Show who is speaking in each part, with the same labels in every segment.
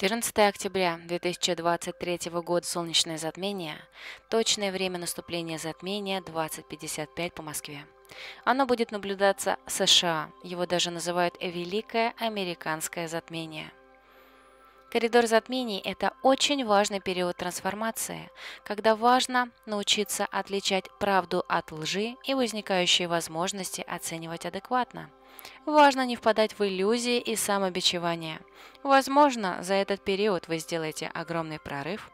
Speaker 1: 14 октября 2023 года солнечное затмение. Точное время наступления затмения 20.55 по Москве. Оно будет наблюдаться США. Его даже называют «Великое американское затмение». Коридор затмений – это очень важный период трансформации, когда важно научиться отличать правду от лжи и возникающие возможности оценивать адекватно – Важно не впадать в иллюзии и самобичевание. Возможно, за этот период вы сделаете огромный прорыв,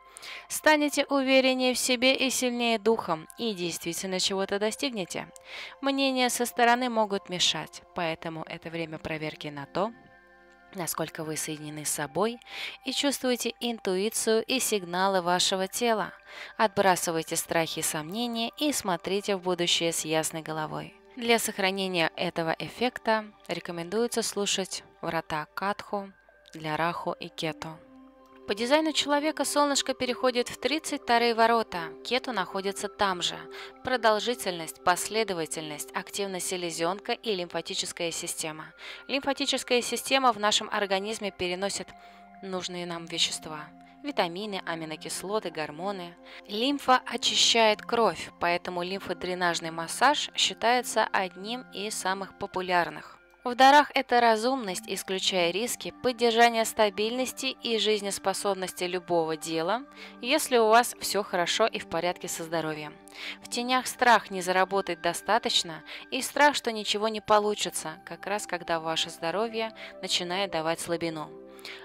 Speaker 1: станете увереннее в себе и сильнее духом, и действительно чего-то достигнете. Мнения со стороны могут мешать, поэтому это время проверки на то, насколько вы соединены с собой и чувствуете интуицию и сигналы вашего тела. Отбрасывайте страхи и сомнения и смотрите в будущее с ясной головой. Для сохранения этого эффекта рекомендуется слушать врата Катху для Раху и Кету. По дизайну человека солнышко переходит в 32 ворота, кету находится там же. Продолжительность, последовательность, активность селезенка и лимфатическая система. Лимфатическая система в нашем организме переносит нужные нам вещества – витамины, аминокислоты, гормоны. Лимфа очищает кровь, поэтому лимфодренажный массаж считается одним из самых популярных. В дарах это разумность, исключая риски, поддержание стабильности и жизнеспособности любого дела, если у вас все хорошо и в порядке со здоровьем. В тенях страх не заработать достаточно и страх, что ничего не получится, как раз когда ваше здоровье начинает давать слабину.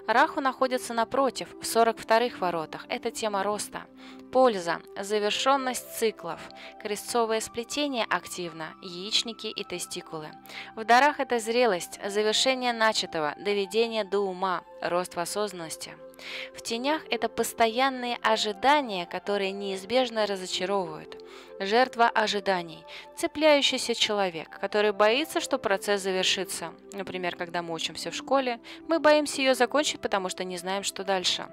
Speaker 1: Раху находится напротив, в 42-х воротах. Это тема роста. Польза, завершенность циклов, крестцовое сплетение активно, яичники и тестикулы. В дарах это зрелость, завершение начатого, доведение до ума, рост в осознанности. В тенях это постоянные ожидания, которые неизбежно разочаровывают. Жертва ожиданий, цепляющийся человек, который боится, что процесс завершится. Например, когда мы учимся в школе, мы боимся ее закончить, потому что не знаем, что дальше.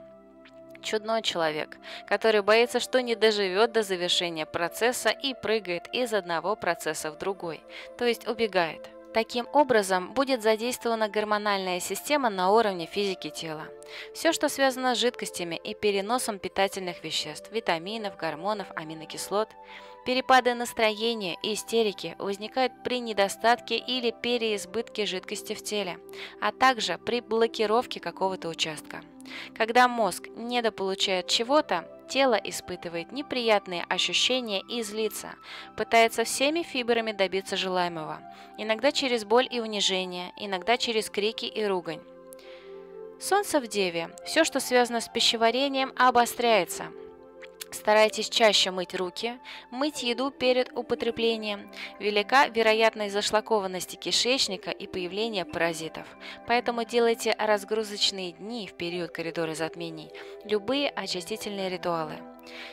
Speaker 1: Чудной человек, который боится, что не доживет до завершения процесса и прыгает из одного процесса в другой, то есть убегает. Таким образом, будет задействована гормональная система на уровне физики тела. Все, что связано с жидкостями и переносом питательных веществ, витаминов, гормонов, аминокислот, перепады настроения и истерики возникают при недостатке или переизбытке жидкости в теле, а также при блокировке какого-то участка. Когда мозг недополучает чего-то, тело испытывает неприятные ощущения и злится, пытается всеми фибрами добиться желаемого, иногда через боль и унижение, иногда через крики и ругань. Солнце в Деве. Все, что связано с пищеварением, обостряется – Старайтесь чаще мыть руки, мыть еду перед употреблением. Велика вероятность зашлакованности кишечника и появления паразитов. Поэтому делайте разгрузочные дни в период коридора затмений, любые очистительные ритуалы.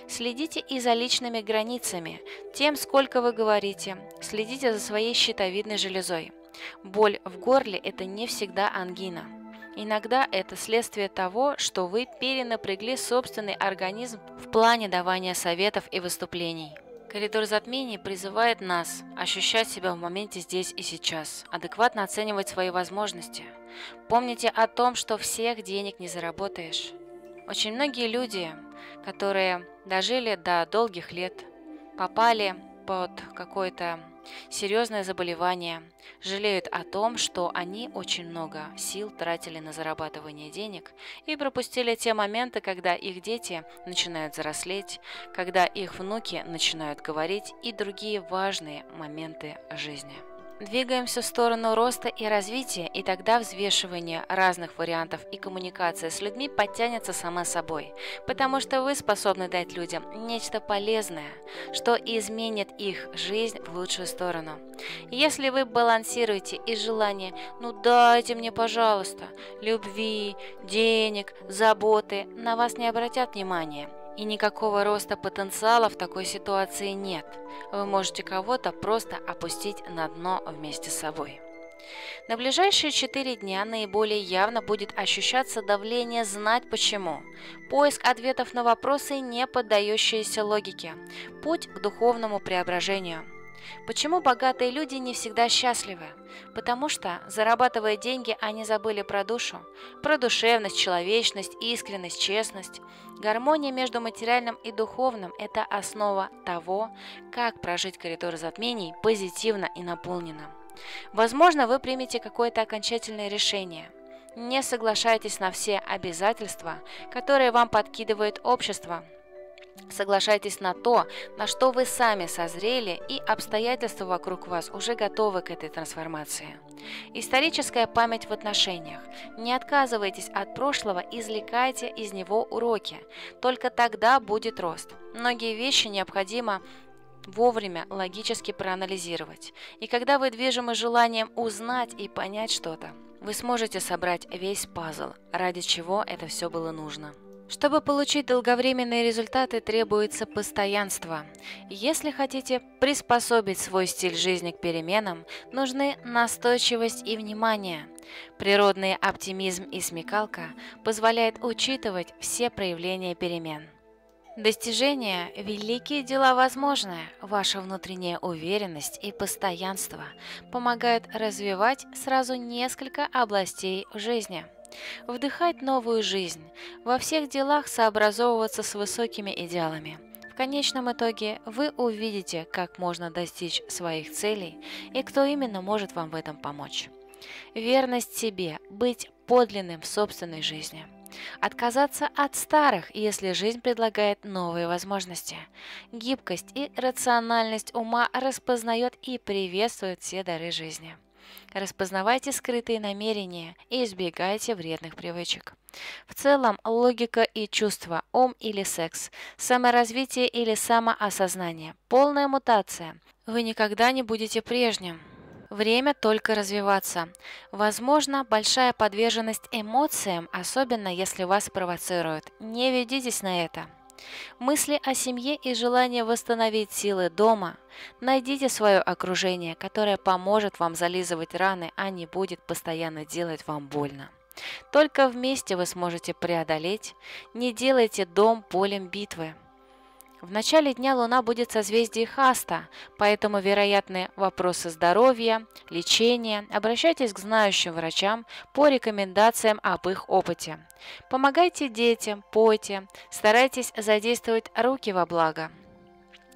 Speaker 1: Следите и за личными границами, тем, сколько вы говорите. Следите за своей щитовидной железой. Боль в горле – это не всегда ангина. Иногда это следствие того, что вы перенапрягли собственный организм в плане давания советов и выступлений. Коридор затмений призывает нас ощущать себя в моменте здесь и сейчас, адекватно оценивать свои возможности. Помните о том, что всех денег не заработаешь. Очень многие люди, которые дожили до долгих лет, попали под какое-то серьезное заболевание, жалеют о том, что они очень много сил тратили на зарабатывание денег и пропустили те моменты, когда их дети начинают взрослеть, когда их внуки начинают говорить и другие важные моменты жизни. Двигаемся в сторону роста и развития, и тогда взвешивание разных вариантов и коммуникация с людьми подтянется сама собой, потому что вы способны дать людям нечто полезное, что изменит их жизнь в лучшую сторону. Если вы балансируете из желания «ну дайте мне, пожалуйста», любви, денег, заботы, на вас не обратят внимания – и никакого роста потенциала в такой ситуации нет. Вы можете кого-то просто опустить на дно вместе с собой. На ближайшие 4 дня наиболее явно будет ощущаться давление знать почему. Поиск ответов на вопросы, не поддающиеся логике. Путь к духовному преображению. Почему богатые люди не всегда счастливы? Потому что, зарабатывая деньги, они забыли про душу, про душевность, человечность, искренность, честность. Гармония между материальным и духовным – это основа того, как прожить коридор затмений позитивно и наполненно. Возможно, вы примете какое-то окончательное решение. Не соглашайтесь на все обязательства, которые вам подкидывает общество – Соглашайтесь на то, на что вы сами созрели, и обстоятельства вокруг вас уже готовы к этой трансформации. Историческая память в отношениях. Не отказывайтесь от прошлого, извлекайте из него уроки. Только тогда будет рост. Многие вещи необходимо вовремя логически проанализировать. И когда вы движимы желанием узнать и понять что-то, вы сможете собрать весь пазл, ради чего это все было нужно. Чтобы получить долговременные результаты, требуется постоянство. Если хотите приспособить свой стиль жизни к переменам, нужны настойчивость и внимание. Природный оптимизм и смекалка позволяют учитывать все проявления перемен. Достижения – великие дела возможны. Ваша внутренняя уверенность и постоянство помогают развивать сразу несколько областей жизни – вдыхать новую жизнь, во всех делах сообразовываться с высокими идеалами. В конечном итоге вы увидите, как можно достичь своих целей и кто именно может вам в этом помочь. Верность себе, быть подлинным в собственной жизни. Отказаться от старых, если жизнь предлагает новые возможности. Гибкость и рациональность ума распознает и приветствует все дары жизни. Распознавайте скрытые намерения и избегайте вредных привычек. В целом, логика и чувства, ум или секс, саморазвитие или самоосознание, полная мутация. Вы никогда не будете прежним. Время только развиваться. Возможно, большая подверженность эмоциям, особенно если вас провоцируют. Не ведитесь на это. Мысли о семье и желание восстановить силы дома. Найдите свое окружение, которое поможет вам зализывать раны, а не будет постоянно делать вам больно. Только вместе вы сможете преодолеть. Не делайте дом полем битвы. В начале дня Луна будет в созвездии Хаста, поэтому вероятны вопросы здоровья, лечения. Обращайтесь к знающим врачам по рекомендациям об их опыте. Помогайте детям, пойте, старайтесь задействовать руки во благо.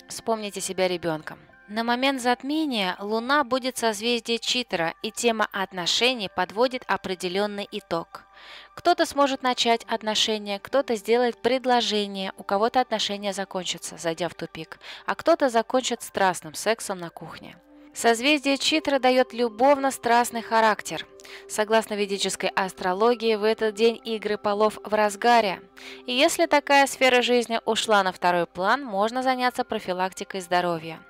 Speaker 1: Вспомните себя ребенком. На момент затмения Луна будет в созвездии Читера, и тема отношений подводит определенный итог – кто-то сможет начать отношения, кто-то сделает предложение, у кого-то отношения закончатся, зайдя в тупик, а кто-то закончит страстным сексом на кухне. Созвездие Читра дает любовно-страстный характер. Согласно ведической астрологии, в этот день игры полов в разгаре. И если такая сфера жизни ушла на второй план, можно заняться профилактикой здоровья.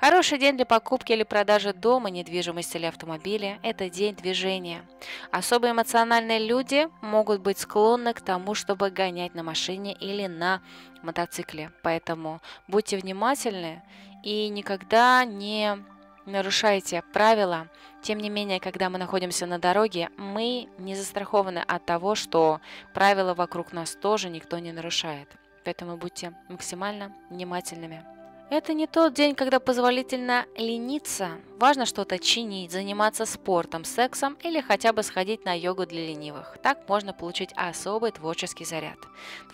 Speaker 1: Хороший день для покупки или продажи дома, недвижимости или автомобиля – это день движения. Особо эмоциональные люди могут быть склонны к тому, чтобы гонять на машине или на мотоцикле. Поэтому будьте внимательны и никогда не нарушайте правила. Тем не менее, когда мы находимся на дороге, мы не застрахованы от того, что правила вокруг нас тоже никто не нарушает. Поэтому будьте максимально внимательными. Это не тот день, когда позволительно лениться. Важно что-то чинить, заниматься спортом, сексом или хотя бы сходить на йогу для ленивых. Так можно получить особый творческий заряд.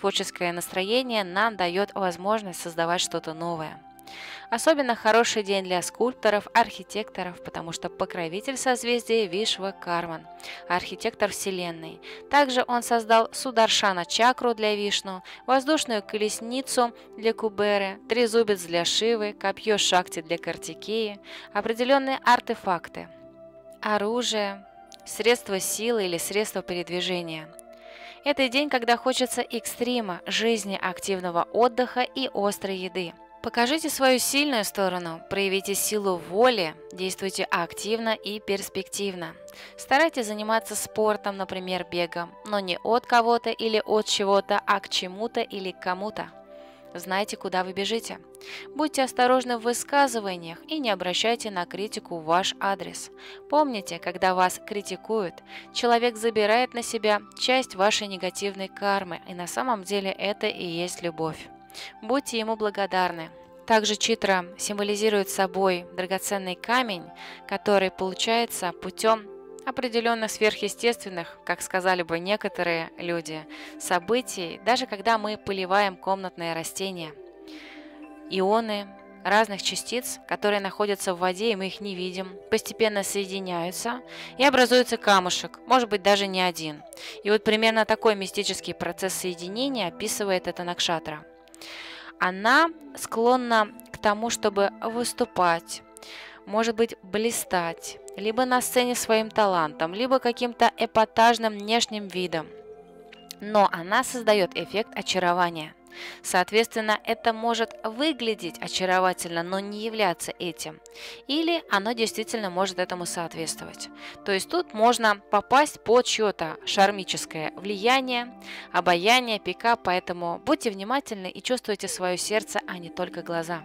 Speaker 1: Творческое настроение нам дает возможность создавать что-то новое. Особенно хороший день для скульпторов, архитекторов, потому что покровитель созвездия Вишва Карман, архитектор Вселенной. Также он создал Сударшана чакру для Вишну, воздушную колесницу для Куберы, трезубец для Шивы, копье Шакти для Картикеи, определенные артефакты, оружие, средства силы или средства передвижения. Это день, когда хочется экстрима, жизни, активного отдыха и острой еды – Покажите свою сильную сторону, проявите силу воли, действуйте активно и перспективно. Старайтесь заниматься спортом, например, бегом, но не от кого-то или от чего-то, а к чему-то или к кому-то. Знайте, куда вы бежите. Будьте осторожны в высказываниях и не обращайте на критику ваш адрес. Помните, когда вас критикуют, человек забирает на себя часть вашей негативной кармы, и на самом деле это и есть любовь. Будьте ему благодарны. Также читра символизирует собой драгоценный камень, который получается путем определенных сверхъестественных, как сказали бы некоторые люди, событий, даже когда мы поливаем комнатные растения. Ионы разных частиц, которые находятся в воде, и мы их не видим, постепенно соединяются и образуется камушек, может быть даже не один. И вот примерно такой мистический процесс соединения описывает эта Накшатра. Она склонна к тому, чтобы выступать, может быть блистать, либо на сцене своим талантом, либо каким-то эпатажным внешним видом. Но она создает эффект очарования. Соответственно, это может выглядеть очаровательно, но не являться этим. Или оно действительно может этому соответствовать. То есть тут можно попасть под чье-то шармическое влияние, обаяние, пикап, поэтому будьте внимательны и чувствуйте свое сердце, а не только глаза.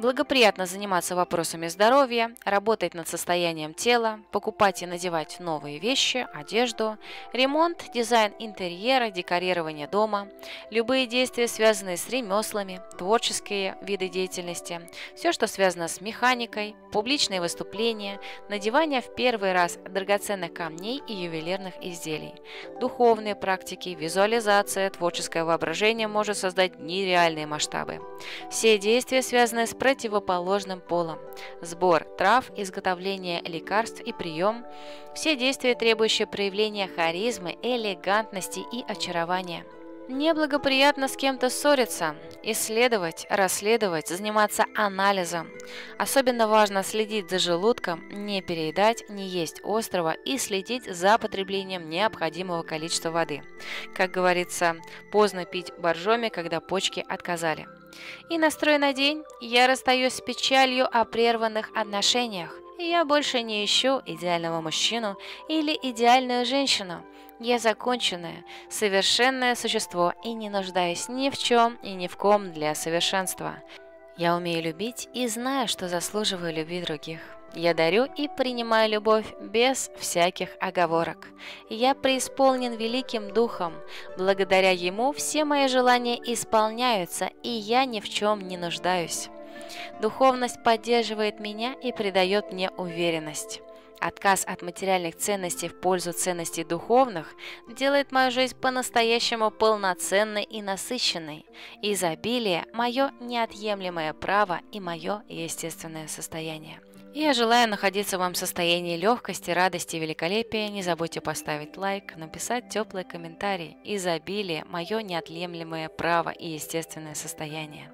Speaker 1: Благоприятно заниматься вопросами здоровья, работать над состоянием тела, покупать и надевать новые вещи, одежду, ремонт, дизайн интерьера, декорирование дома, любые действия, связанные с ремеслами, творческие виды деятельности, все, что связано с механикой, публичные выступления, надевание в первый раз драгоценных камней и ювелирных изделий, духовные практики, визуализация, творческое воображение может создать нереальные масштабы. Все действия, связанные с противоположным полом. Сбор трав, изготовление лекарств и прием – все действия, требующие проявления харизмы, элегантности и очарования. Неблагоприятно с кем-то ссориться, исследовать, расследовать, заниматься анализом. Особенно важно следить за желудком, не переедать, не есть острого и следить за потреблением необходимого количества воды. Как говорится, поздно пить боржоми, когда почки отказали. И настрой на день я расстаюсь с печалью о прерванных отношениях. Я больше не ищу идеального мужчину или идеальную женщину. Я законченное, совершенное существо и не нуждаюсь ни в чем и ни в ком для совершенства. Я умею любить и знаю, что заслуживаю любви других. Я дарю и принимаю любовь без всяких оговорок. Я преисполнен великим духом. Благодаря ему все мои желания исполняются, и я ни в чем не нуждаюсь. Духовность поддерживает меня и придает мне уверенность. Отказ от материальных ценностей в пользу ценностей духовных делает мою жизнь по-настоящему полноценной и насыщенной. Изобилие – мое неотъемлемое право и мое естественное состояние. Я желаю находиться в вам состоянии легкости, радости и великолепия. Не забудьте поставить лайк, написать теплый комментарий. Изобилие – мое неотъемлемое право и естественное состояние.